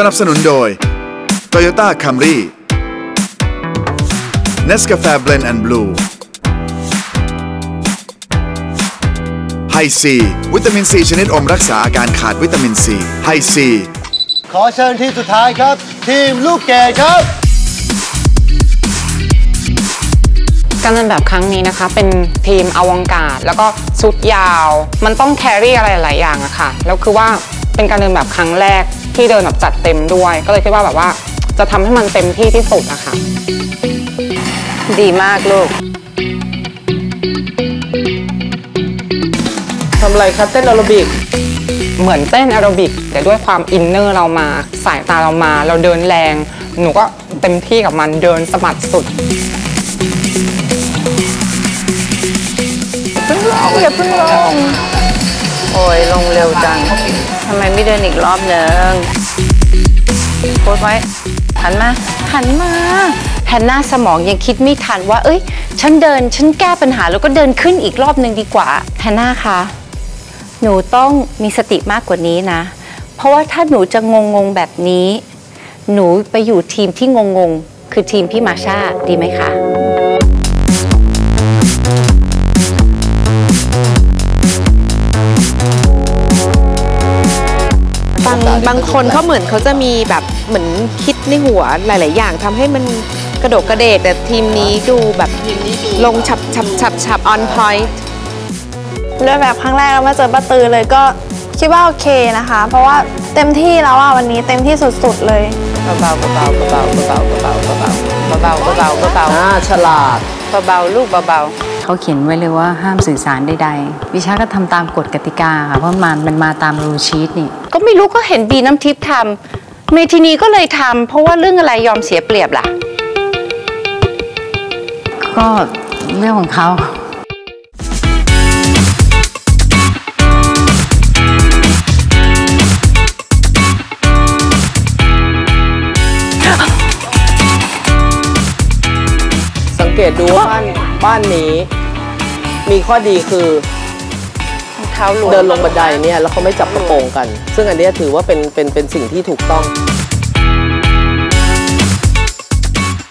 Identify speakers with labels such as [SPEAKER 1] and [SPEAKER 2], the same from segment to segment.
[SPEAKER 1] สนับสนุนโดย Toyota Camry Nescafe Blend and Blue ไฮซีวิตามินซีชนิดอมรักษาอาการขาดวิตามินซีไฮซี
[SPEAKER 2] ขอเชิญทีมสุดท้ายครับ ทีมลูกเกดครับ
[SPEAKER 3] การเดินแบบครั้งนี้นะคะ เป็นทีมอวังการดแล้วก็ชุดยาว มันต้อง carry อะไรหลายอย่างอะค่ะ แล้วคือว่าเป็นการเดินแบบครั้งแรก ที่เดินแบบจัดเต็มด้วย ก็เลยคิดว่าแบบว่าจะทำให้มันเต็มที่ที่สุดอะค่ะ
[SPEAKER 4] ดีมากลูก
[SPEAKER 5] ทำอะไรคะเต้นแอโรบิก
[SPEAKER 3] เหมือนเต้นแอโรบิกแต่ด้วยความ inner เรามา สายตาเรามา เราเดินแรง หนูก็เต็มที่กับมันเดินสะบัดสุด
[SPEAKER 4] อย่าเพิ่งลงโอ้ยลงเร็วจัง ทำไมไม่เดินอีกรอบหนึ่งโพสไว้หันมาหันมาแพนหน้าสมองยังคิดไม่ทันว่า เอ้ย ฉันเดิน ฉันแก้ปัญหาแล้วก็เดินขึ้นอีกรอบหนึ่งดีกว่าแพนหน้าคะ หนูต้องมีสติมากกว่านี้นะ เพราะว่าถ้าหนูจะงงงๆแบบนี้ หนูไปอยู่ทีมที่งงงๆคือทีมพี่มาชาดีไหมคะ
[SPEAKER 6] บางบางคนเขาเหมือนเขาจะมีแบบเหมือนคิดในหัวหลาย ๆ อย่างทำให้มันกระโดดกระเดกแต่ทีมนี้ดูแบบลงฉับฉับฉับฉับ on point
[SPEAKER 7] เดินแบบครั้งแรกแล้วมาเจอป้าตือเลยก็คิดว่าโอเคนะคะ เพราะว่าเต็มที่แล้วอะวันนี้เต็มที่สุด ๆ เลย
[SPEAKER 4] เบาๆเบาๆเบาๆเบาๆเบาๆเบาๆเบาๆเบาๆเบา
[SPEAKER 5] อ่าฉลาด
[SPEAKER 4] ๆเบาๆลูกเบา
[SPEAKER 8] เขาเขียนไว้เลยว่าห้ามสื่อสารใดๆวิชาก็ทำตามกฎกติกาค่ะเพราะมันมันมาตามรูชีตนี่
[SPEAKER 4] ๆก็ไม่รู้ก็เห็นบีน้ำทิพย์ทำเมทินีก็เลยทำเพราะว่าเรื่องอะไรยอมเสียเปรียบล่ะ
[SPEAKER 8] ก็เรื่องของเขา
[SPEAKER 5] สังเกตดูว่าบ้านบ้านนี้ มีข้อดีคือ
[SPEAKER 4] เท้าหลวม
[SPEAKER 5] เดินลงบันไดเนี่ยแล้วเขาไม่จับกระโปรงกัน ซึ่งอันเนี้ยถือว่าเป็นเป็นเป็นสิ่งที่ถูกต้อง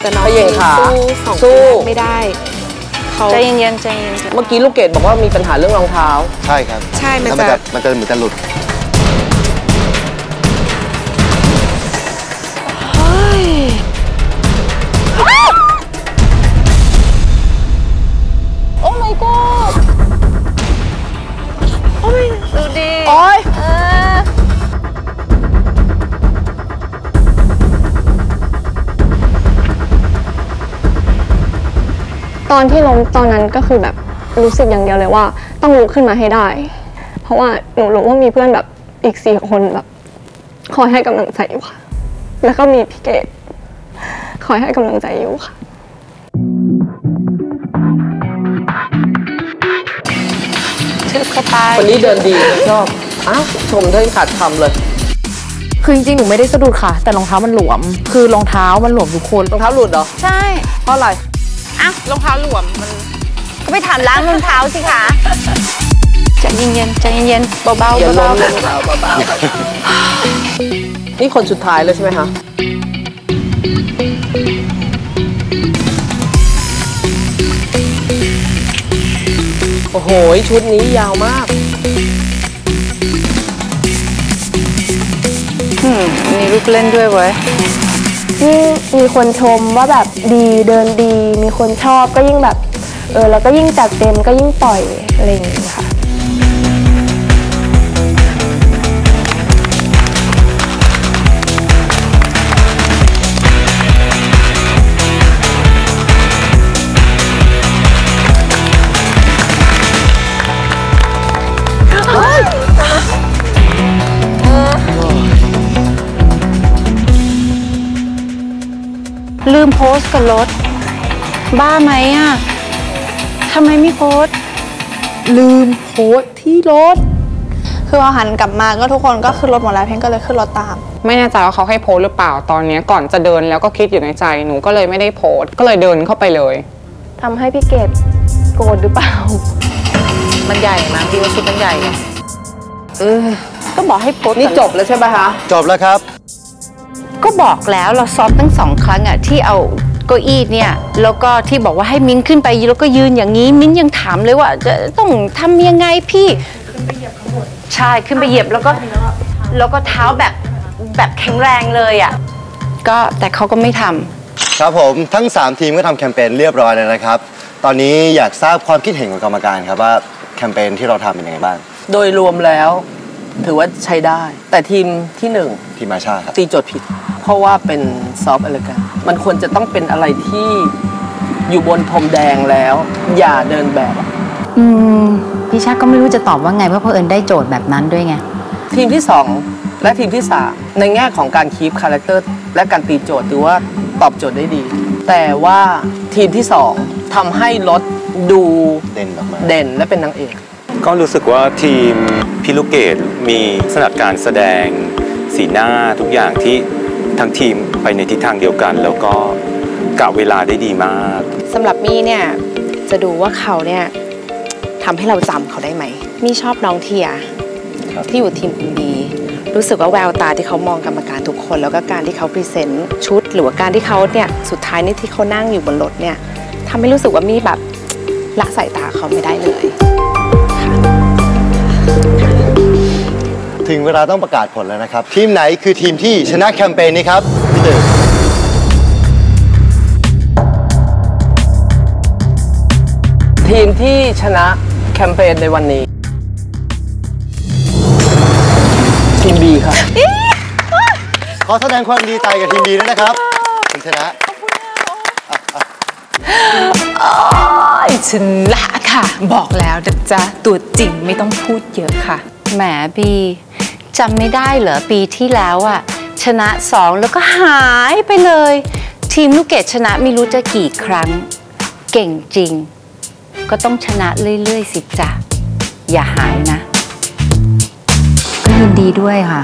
[SPEAKER 6] แต่น้อง
[SPEAKER 5] พะเยงขา
[SPEAKER 6] สู้สอง
[SPEAKER 5] สู้
[SPEAKER 6] คนแรกไม่ได้เขา
[SPEAKER 4] ใจเย็นๆใจเย็น
[SPEAKER 5] เมื่อกี้ลูกเกดบอกว่ามีปัญหาเรื่องรองเท้า
[SPEAKER 2] ใช่ครับ
[SPEAKER 6] ใช่ มัน
[SPEAKER 2] แล้ว
[SPEAKER 6] จะ
[SPEAKER 2] มันจะเหมือนจะหลุด
[SPEAKER 4] ๆดู
[SPEAKER 7] อ
[SPEAKER 9] นที่ล้มตอนนั้นก็คือแบบรู้สึกอย่างเดียวเลยว่า ต้องลุกขึ้นมาให้ได้ เพราะว่าหนูรู้ว่ามีเพื่อนแบบอีกสี่คนแบบคอยให้กำลังใจอยู่ค่ะ แล้วก็มีพี่เกดคอยให้กำลังใจอยู่ค่ะ
[SPEAKER 4] ทึบเข้าไป
[SPEAKER 5] คนนี้เดินดีชอบอ้าวชมด้วยขาดคำเลย
[SPEAKER 10] คือจริงๆ หนูไม่ได้สะดุดค่ะ แต่รองเท้ามันหลวม คือรองเท้ามันหลวมทุกคน
[SPEAKER 5] รองเท้าหลุดเหรอ
[SPEAKER 4] ใช่
[SPEAKER 5] เพราะอะไร
[SPEAKER 4] อะรองเท้าหลวมมันก็ไปถามล้างรองเท้าสิคะใจเย็นๆใจเย็นๆเบาๆเบา
[SPEAKER 5] อย่าล้ม
[SPEAKER 4] ๆ
[SPEAKER 5] เลยเบาๆนี่คนสุดท้ายเลยใช่ไหมคะโอ้โห ชุดนี้ยาวมาก
[SPEAKER 4] อืมมีลูกเล่นด้วยเว้ย
[SPEAKER 7] ยิ่งมีคนชมว่าแบบดีเดินดี มีคนชอบก็ยิ่งแบบเออแล้วก็ยิ่งจัดเต็มก็ยิ่งปล่อยอะไรอย่างเงี้ยค่ะ
[SPEAKER 4] สต์กับรถบ้าไหมอะทำไมไม่โพสต์
[SPEAKER 10] ลืมโพสต์ที่รถ
[SPEAKER 7] คือพอหันกลับมาก็ทุกคนก็ขึ้นรถหมดแล้วเพนก็เลยขึ้นรถตาม
[SPEAKER 3] ไม่แน่ใจว่าเขาให้โพสต์หรือเปล่าตอนเนี้ยก่อนจะเดินแล้วก็คิดอยู่ในใจหนูก็เลยไม่ได้โพสต์ก็เลยเดินเข้าไปเลย
[SPEAKER 7] ทำให้พี่เกดโกรธหรือเปล่า
[SPEAKER 4] มันใหญ่มั้งพี่ว่าชุดมันใหญ่ไง
[SPEAKER 5] เออ
[SPEAKER 4] ก็บอกให้โพสต์
[SPEAKER 5] นี่
[SPEAKER 4] กับ
[SPEAKER 5] จบแล้วใช่ไหมคะ
[SPEAKER 2] จบแล้วครับ
[SPEAKER 4] ก็บอกแล้วเราซ้อมตั้งสองครั้งอะที่เอา เก้าอี้เนี่ยแล้วก็ที่บอกว่าให้มิ้นขึ้นไปแล้วก็ยืนอย่างนี้ มิ้นยังถามเลยว่าจะต้องทำยังไงพี่ใช่ขึ้นไปเหยียบแล้วก็แล้วก็เท้าแบบแบบแข็งแรงเลยอะก็แต่เขาก็ไม่ทำ
[SPEAKER 2] ครับผมทั้ง 3 ทีมก็ทำแคมเปญเรียบร้อยแล้วนะครับ ตอนนี้อยากทราบความคิดเห็นของกรรมการครับว่าแคมเปญที่เราทำเป็นยังไงบ้าง
[SPEAKER 5] โดยรวมแล้วถือว่าใช้ได้ แต่ทีมที่หนึ่ง
[SPEAKER 2] ทีมมาช่าครับ
[SPEAKER 5] ตีโจทย์ผิด เพราะว่าเป็น soft elegant มันควรจะต้องเป็นอะไรที่อยู่บนพรมแดงแล้ว อย่าเดินแบบอะ
[SPEAKER 8] อืมพี่ช่าก็ไม่รู้จะตอบว่าไงเพราะเผอิญได้โจทย์แบบนั้นด้วยไง
[SPEAKER 5] ทีมที่ 2 และทีมที่ 3 ในแง่ของการ keep character และการตีโจทย์ถือว่าตอบโจทย์ได้ดี แต่ว่าทีมที่ 2ทำให้รถดู
[SPEAKER 2] เด่นออกมา
[SPEAKER 5] เด่นและเป็นนางเอก
[SPEAKER 11] ก็รู้สึกว่าทีมพี่ลูกเกดมีสนัดการแสดงสีหน้าทุกอย่างที่ ทั้งทีมไปในทิศทางเดียวกัน แล้วก็กะเวลาได้ดีมาก
[SPEAKER 6] สำหรับมี่เนี่ยจะดูว่าเขาเนี่ยทำให้เราจำเขาได้ไหมมี่ชอบน้องเทียที่อยู่ทีมคุณบีรู้สึกว่าแววตาที่เขามองกรรมการทุกคน แล้วก็การที่เขา present ชุด หรือว่าการที่เขาเนี่ยสุดท้ายนี่ที่เขานั่งอยู่บนรถเนี่ยทำให้รู้สึกว่ามี่แบบละสายตาเขาไม่ได้เลย
[SPEAKER 2] ถึงเวลาต้องประกาศผลแล้วนะครับ ทีมไหนคือทีมที่ชนะแคมเปญนี้ครับพี่ตื่น
[SPEAKER 5] ทีมที่ชนะแคมเปญในวันนี้ ทีมบีครับ
[SPEAKER 2] ขอแสดงความดีใจกับทีมดีด้วยนะครับคุณชนะ
[SPEAKER 10] ไอ้ชนะค่ะ บอกแล้วนะจ๊ะตัวจริงไม่ต้องพูดเยอะค่ะ
[SPEAKER 4] แหมบีจำไม่ได้เหรอปีที่แล้วอะชนะสองแล้วก็หายไปเลย ทีมลูกเกดชนะไม่รู้จะกี่ครั้ง เก่งจริง ก็ต้องชนะเรื่อย ๆ สิจ๊ะอย่าหายนะ
[SPEAKER 8] ก็ยินดีด้วยค่ะ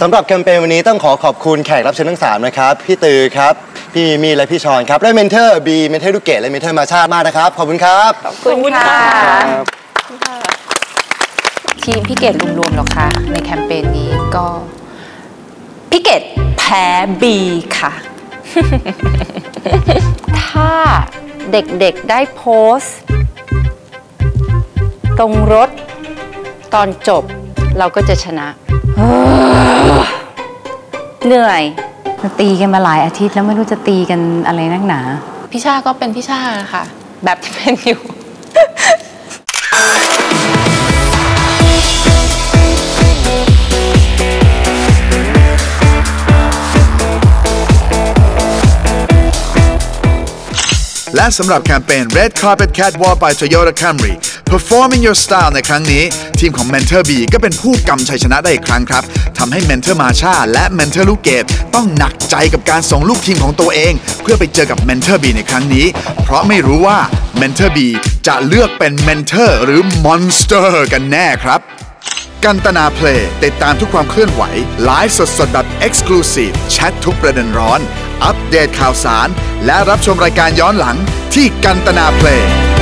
[SPEAKER 2] สำหรับแคมเปญวันนี้ต้องขอขอบคุณแขกรับเชิญทั้ง3นะครับ พี่ตือครับ พี่มี่และพี่ชอนครับ และ mentor บี mentor ลูกเกดและ mentor มาช่ามากนะครับ ขอบคุณครับ
[SPEAKER 4] ขอบคุณค่ะ
[SPEAKER 10] ทีมพี่เกดรวมๆหรอกคะในแคมเปญนี้ก็พี่เกดแพ้บีค่ะ
[SPEAKER 4] ถ้าเด็กๆได้ pose ตรงรถตอนจบเราก็จะชนะ เหนื่อย
[SPEAKER 8] ตีกันมาหลายอาทิตย์แล้วไม่รู้จะตีกันอะไรนักหนา
[SPEAKER 10] พี่ชาก็เป็นพี่ชาค่ะ แบบที่เป็นอยู่
[SPEAKER 1] และสำหรับแคมเปญ Red Carpet Catwalk by Toyota Camry Performing Your Style ในครั้งนี้ ทีมของ Mentor B ก็เป็นผู้กำชัยชนะได้อีกครั้งครับทำให้ Mentor Marsha และ Mentor ลูกเกดต้องหนักใจกับการส่งลูกทีมของตัวเอง เพื่อไปเจอกับ Mentor B ในครั้งนี้ เพราะไม่รู้ว่า Mentor B จะเลือกเป็น Mentor หรือ Monster กันแน่ครับ กันตนาเพลย์ติดตามทุกความเคลื่อนไหว ไลฟ์สดๆ แบบ Exclusive แชททุกประเด็นร้อน อัปเดตข่าวสาร และรับชมรายการย้อนหลังที่กันตนาเพลย์